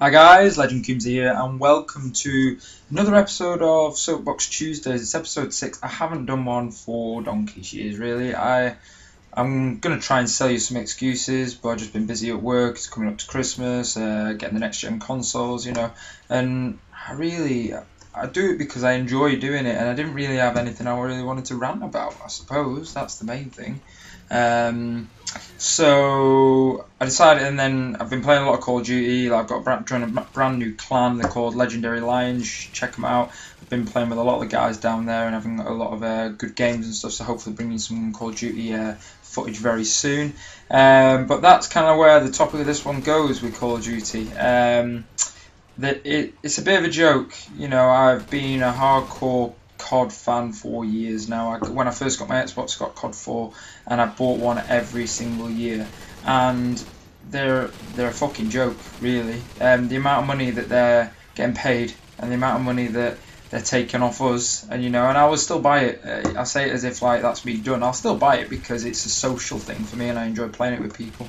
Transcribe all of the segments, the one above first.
Hi guys, Legend Coombsy here, and welcome to another episode of Soapbox Tuesdays. It's episode six. I haven't done one for donkey's years, really. I I'm gonna try and sell you some excuses, but I've just been busy at work. It's coming up to Christmas, uh, getting the next gen consoles, you know, and I really I do it because I enjoy doing it, and I didn't really have anything I really wanted to rant about. I suppose that's the main thing. Um, so I decided, and then I've been playing a lot of Call of Duty. I've got brand, joined a brand new clan. They're called Legendary Lions. Check them out. I've been playing with a lot of the guys down there and having a lot of uh, good games and stuff. So hopefully bringing some Call of Duty uh, footage very soon. Um, but that's kind of where the topic of this one goes with Call of Duty. Um, that it, it's a bit of a joke. You know, I've been a hardcore COD fan for years now. I, when I first got my Xbox, I got COD 4, and I bought one every single year. And they're they're a fucking joke, really. Um, the amount of money that they're getting paid, and the amount of money that they're taking off us, and you know, and I will still buy it. Uh, I say it as if like that's me done. I'll still buy it because it's a social thing for me, and I enjoy playing it with people.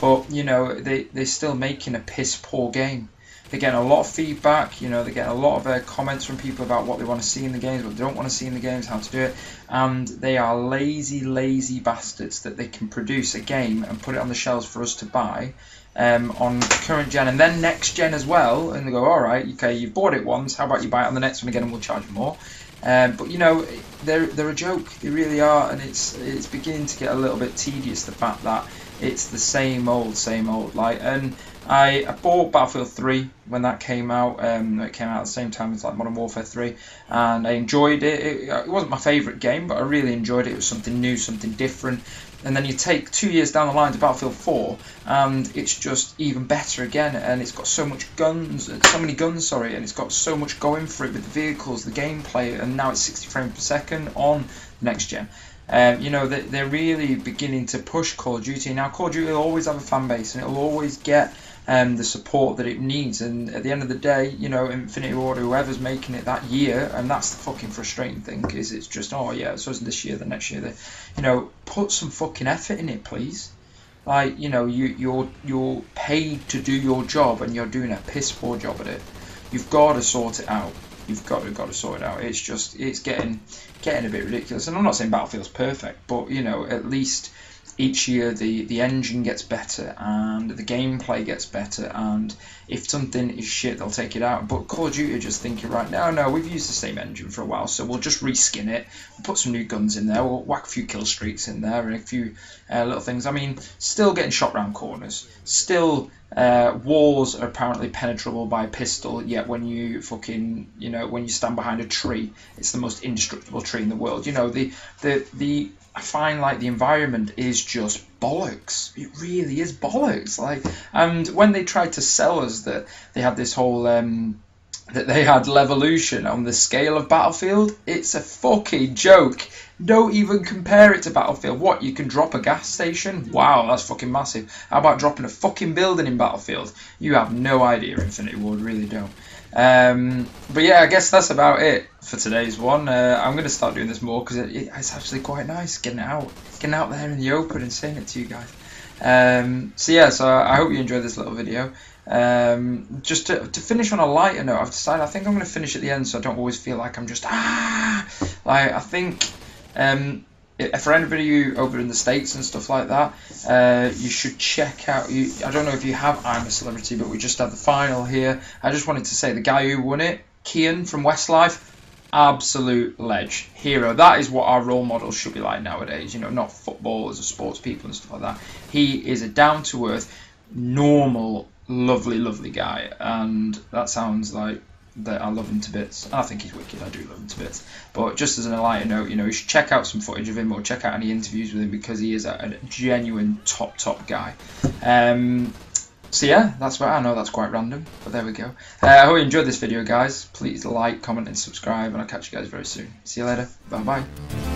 But you know, they they're still making a piss poor game they're getting a lot of feedback. You know, they're getting a lot of uh, comments from people about what they want to see in the games, what they don't want to see in the games, how to do it. And they are lazy, lazy bastards that they can produce a game and put it on the shelves for us to buy um, on current gen and then next gen as well. And they go, all right, okay, you've bought it once. How about you buy it on the next one again, and we'll charge more. Um, but you know, they're they're a joke. They really are, and it's it's beginning to get a little bit tedious. The fact that it's the same old, same old. Like, and I, I bought Battlefield 3 when that came out. Um, it came out at the same time as like Modern Warfare 3, and I enjoyed it. it. It wasn't my favourite game, but I really enjoyed it. It was something new, something different. And then you take two years down the line to Battlefield 4, and it's just even better again. And it's got so much guns, so many guns, sorry, and it's got so much going for it with the vehicles, the gameplay, and now it's 60 frames per second on next gen. Um, you know, they're really beginning to push Call of Duty. Now, Call of Duty will always have a fan base, and it'll always get um, the support that it needs. And at the end of the day, you know, Infinity Ward, whoever's making it that year, and that's the fucking frustrating thing, is it's just, oh yeah, so it's this year, the next year, the, you know, put some fucking effort in it, please. Like, you know, you, you're you're paid to do your job, and you're doing a piss poor job at it. You've got to sort it out. You've got to got to sort it out. It's just it's getting getting a bit ridiculous. And I'm not saying Battlefield's perfect, but you know, at least each year the, the engine gets better and the gameplay gets better. And if something is shit they'll take it out. But Call of Duty just thinking right now no we've used the same engine for a while so we'll just reskin it. We'll put some new guns in there. We'll whack a few kill streaks in there and a few uh, little things. I mean still getting shot round corners. Still uh, walls are apparently penetrable by pistol yet when you fucking you know when you stand behind a tree it's the most indestructible tree in the world you know the the the I find like the environment is just bollocks. It really is bollocks. Like, and when they tried to sell us that they had this whole um, that they had Levolution on the scale of Battlefield, it's a fucking joke. Don't even compare it to Battlefield. What, you can drop a gas station? Wow, that's fucking massive. How about dropping a fucking building in Battlefield? You have no idea, Infinity Ward, really don't. Um, but yeah, I guess that's about it for today's one. Uh, I'm going to start doing this more because it, it's actually quite nice getting it out, getting out there in the open and saying it to you guys. Um, so yeah, so I hope you enjoyed this little video. Um, just to, to finish on a lighter note, I've decided I think I'm going to finish at the end so I don't always feel like I'm just ah. Like I think um, for anybody you over in the states and stuff like that, uh, you should check out. You, I don't know if you have I'm a Celebrity, but we just had the final here. I just wanted to say the guy who won it, Kian from Westlife, absolute ledge, hero. That is what our role models should be like nowadays. You know, not footballers or sports people and stuff like that. He is a down to earth, normal, lovely, lovely guy, and that sounds like that I love him to bits. I think he's wicked. I do love him to bits. But just as an lighter note, you know, you should check out some footage of him or check out any interviews with him because he is a, a genuine top top guy. Um, so yeah, that's what I know. That's quite random, but there we go. Uh, I hope you enjoyed this video, guys. Please like, comment, and subscribe, and I'll catch you guys very soon. See you later. Bye bye.